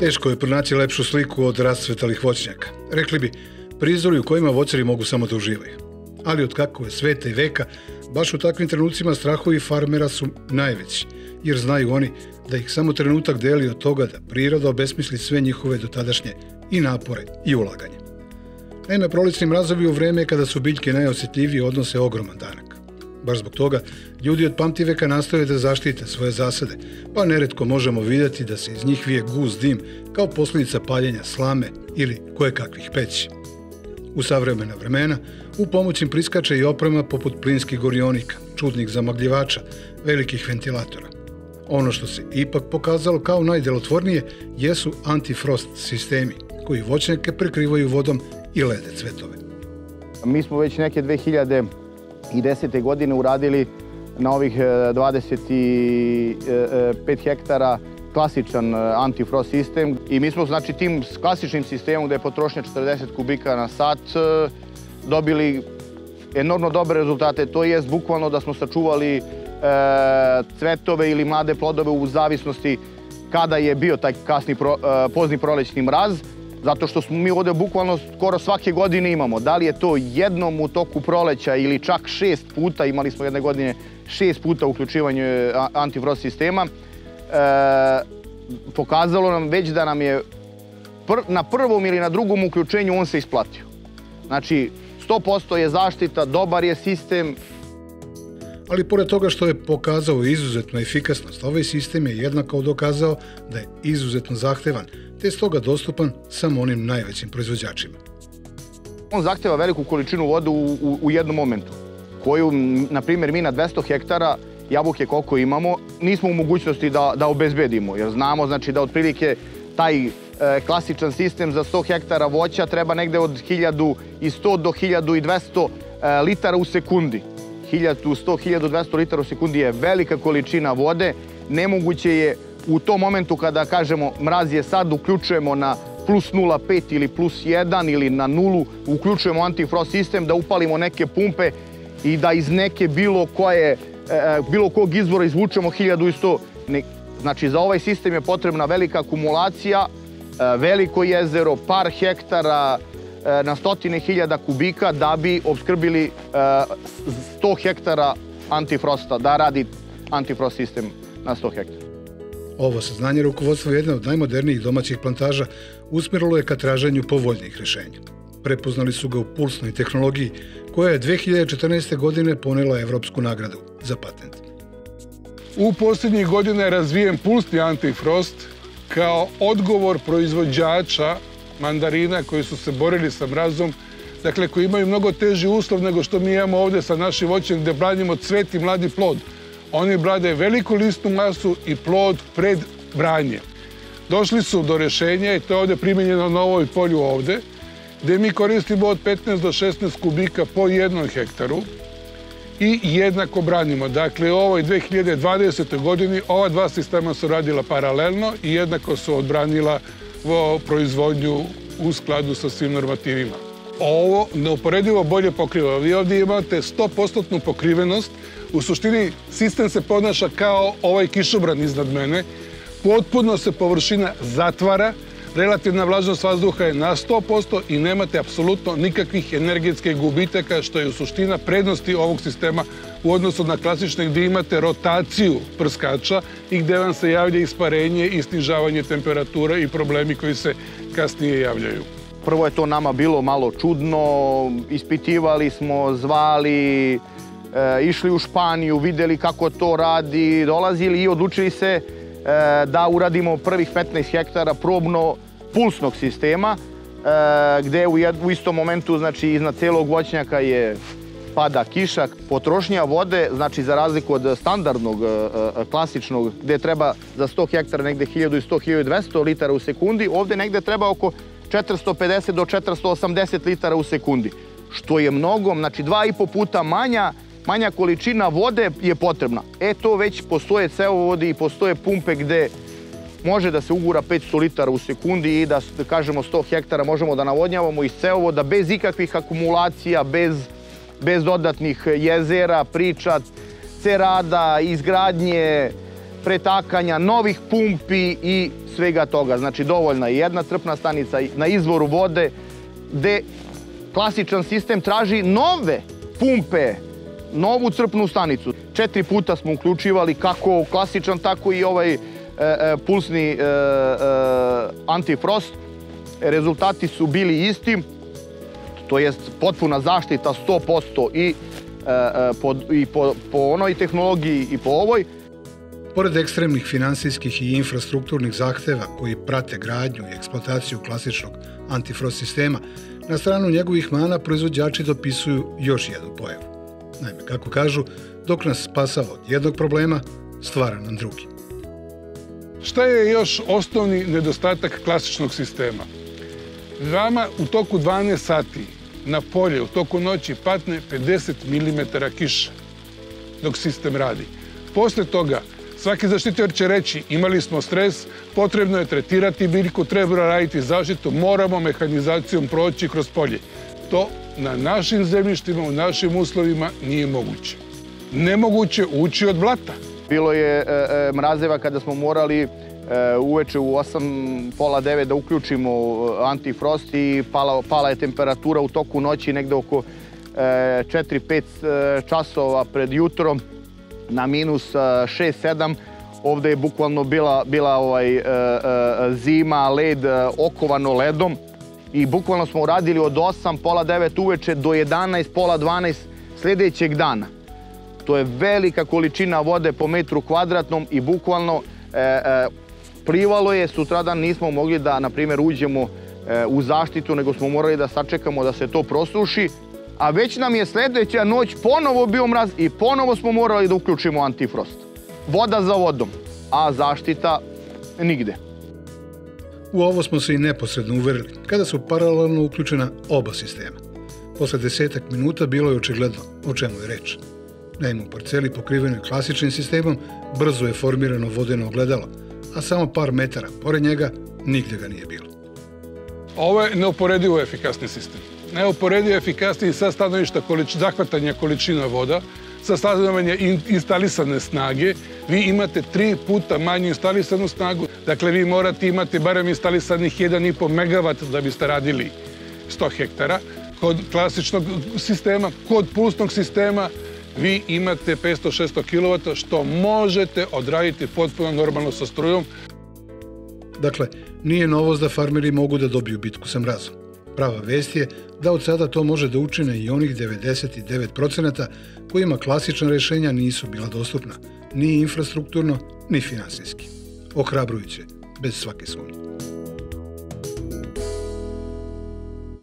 Teško je pronaći lepšu sliku od rascvetalih voćnjaka. Rekli bi, prizori u kojima voćari mogu samo da uživaju. Ali od kako je sveta i veka, baš u takvim trenucima strahovi farmera su najveći, jer znaju oni da ih samo trenutak deli od toga da priroda obesmisli sve njihove dotadašnje i napore i ulaganje. Naime, prolećni mrazovi u vreme kada su biljke najosjetljivije odnose ogroman danak. Baš zbog toga, ljudi od pamtiveka nastoje da zaštite svoje zasade, pa neretko možemo videti da se iz njih vije guz dim kao posljedica paljenja slame ili kakvih peći. U savremena vremena, u pomoć im priskače i oprema poput plinskih gorionika, čudnih zamagljivača, velikih ventilatora. Ono što se ipak pokazalo kao najdelotvornije jesu antifrost sistemi, koji voćnjake prekrivaju vodom i lede cvetove. Mi smo već neke 2010. godine uradili na ovih 25 e, e, hektara klasičan e, antifrost sistem i mi smo znači tim klasičnim sistemom gde je potrošnja 40 kubika na sat dobili enormno dobre rezultate. To je bukvalno da smo sačuvali cvetove ili mlade plodove u zavisnosti kada je bio taj kasni pozni prolećni mraz zato što smo mi ovde bukvalno skoro svake godine imamo. Da li je to jednom u toku proleća ili čak šest puta, imali smo jedne godine šest puta uključivanje antifrost sistema, e, pokazalo nam već da nam je na prvom ili na drugom uključenju on se isplatio. Znači, 100% je zaštita, dobar je sistem, ali pored toga što je pokazao izuzetnu efikasnost, ovaj sistem je jednako dokazao da je izuzetno zahtevan, te je stoga dostupan samo onim najvećim proizvođačima. On zahteva veliku količinu vode u, u, jednom momentu, koju, na primjer, mi na 200 hektara jabuke koliko imamo, nismo u mogućnosti da, da obezbedimo, jer znamo znači, da otprilike taj e, klasičan sistem za 100 hektara voća treba negde od 1100 do 1200 e, litara u sekundi. 1100-1200 litara u sekundi je velika količina vode. Nemoguće je u tom momentu kada kažemo mraz je sad, uključujemo na plus 0,5 ili plus 1 ili na nulu, uključujemo antifrost sistem, da upalimo neke pumpe i da iz neke bilo koje, e, e, bilo kog izvora izvučemo 1100. Znači, za ovaj sistem je potrebna velika akumulacija, e, veliko jezero, par hektara, na stotine hiljada kubika da bi obskrbili 100 hektara antifrosta, da radi antifrost sistem na 100 hektara. Ovo saznanje rukovodstva jedne od najmodernijih domaćih plantaža usmjerilo je ka traženju povoljnih rešenja. Prepoznali su ga u pulsnoj tehnologiji koja je 2014. godine ponela Evropsku nagradu za patent. U posljednjih godina je razvijen pulsni antifrost kao odgovor proizvođača mandarina koji su se borili sa mrazom, dakle koji imaju mnogo teži uslov nego što mi imamo ovde sa našim voćem gde branimo cvet i mladi plod. Oni brade veliku listnu masu i plod pred branje. Došli su do rešenja i to je ovde primjenjeno na ovoj polju ovde, gde mi koristimo od 15 do 16 kubika po jednom hektaru i jednako branimo. Dakle, u ovoj 2020. godini ova dva sistema su radila paralelno i jednako su odbranila proizvodnju u skladu sa svim normativima. Ovo neuporedivo bolje pokriva. Vi ovdje imate 100% pokrivenost. U suštini sistem se ponaša kao ovaj kišobran iznad mene. Potpuno se površina zatvara, relativna vlažnost vazduha je na 100% i nemate apsolutno nikakvih energetskih gubitaka, što je u suština prednosti ovog sistema u odnosu na klasične gdje imate rotaciju prskača i gdje vam se javlja isparenje i snižavanje temperatura i problemi koji se kasnije javljaju. Prvo je to nama bilo malo čudno, ispitivali smo, zvali, e, išli u Španiju, videli kako to radi, dolazili i odlučili se e, da uradimo prvih 15 hektara probno pulsnog sistema, e, gde u, istom momentu, znači iznad celog voćnjaka je pada kiša, potrošnja vode, znači za razliku od standardnog, e, klasičnog, gde treba za 100 hektara negde 1100-1200 litara u sekundi, ovde negde treba oko 450 do 480 litara u sekundi, što je mnogo, znači dva i po puta manja, manja količina vode je potrebna. E to već postoje cevovodi i postoje pumpe gde može da se ugura 500 litara u sekundi i da, kažemo, 100 hektara možemo da navodnjavamo iz cevovoda bez ikakvih akumulacija, bez bez dodatnih jezera, priča, cerada, izgradnje, pretakanja, novih pumpi i svega toga. Znači dovoljna je jedna crpna stanica na izvoru vode gde klasičan sistem traži nove pumpe, novu crpnu stanicu. Četiri puta smo uključivali kako klasičan, tako i ovaj e, e, pulsni e, antifrost. Rezultati su bili isti, to jest potpuna zaštita 100% i, po, i po, po onoj tehnologiji i po ovoj. Pored ekstremnih finansijskih i infrastrukturnih zahteva koji prate gradnju i eksploataciju klasičnog antifrost sistema, na stranu njegovih mana proizvođači dopisuju još jednu pojavu. Naime, kako kažu, dok nas spasava od jednog problema, stvara nam drugi. Šta je još osnovni nedostatak klasičnog sistema? Vama u toku 12 sati na polje u toku noći patne 50 mm kiša dok sistem radi. Posle toga Svaki zaštitor će reći imali smo stres, potrebno je tretirati biljku, treba raditi zaštitu, moramo mehanizacijom proći kroz polje. To na našim zemljištima, u našim uslovima nije moguće. Nemoguće ući od blata. Bilo je e, e, mrazeva kada smo morali e, uveče u 8, pola 9 da uključimo antifrost i pala, pala je temperatura u toku noći negde oko 4-5 e, e, časova pred jutrom na minus 6-7. Ovde je bukvalno bila, bila ovaj, zima, led okovano ledom i bukvalno smo uradili od 8, pola 9 uveče do 11, pola 12 sledećeg dana. To je velika količina vode po metru kvadratnom i bukvalno e, e, plivalo je, sutradan nismo mogli da, na primjer, uđemo e, u zaštitu, nego smo morali da sačekamo da se to prosuši a već nam je sledeća noć ponovo bio mraz i ponovo smo morali da uključimo antifrost. Voda za vodom, a zaštita nigde. U ovo smo se i neposredno uverili, kada su paralelno uključena oba sistema. Posle desetak minuta bilo je očigledno o čemu je reč. Naime, u parceli pokrivenoj klasičnim sistemom brzo je formirano vodeno ogledalo, a samo par metara pored njega nigde ga nije bilo. Ovo je neuporedivo efikasni sistem neuporedivo efikasniji sa stanovišta količ, zahvatanja količina voda, sa stanovanja in, instalisane snage, vi imate tri puta manju instalisanu snagu. Dakle, vi morate imati barem instalisanih 1,5 MW da biste radili 100 hektara. Kod klasičnog sistema, kod pulsnog sistema, vi imate 500-600 kW, što možete odraditi potpuno normalno sa strujom. Dakle, nije novost da farmeri mogu da dobiju bitku sa mrazom. Prava vest je da od sada to može da učine i onih 99% kojima klasična rešenja nisu bila dostupna, ni infrastrukturno, ni finansijski. Ohrabrujuće, bez svake sumnje.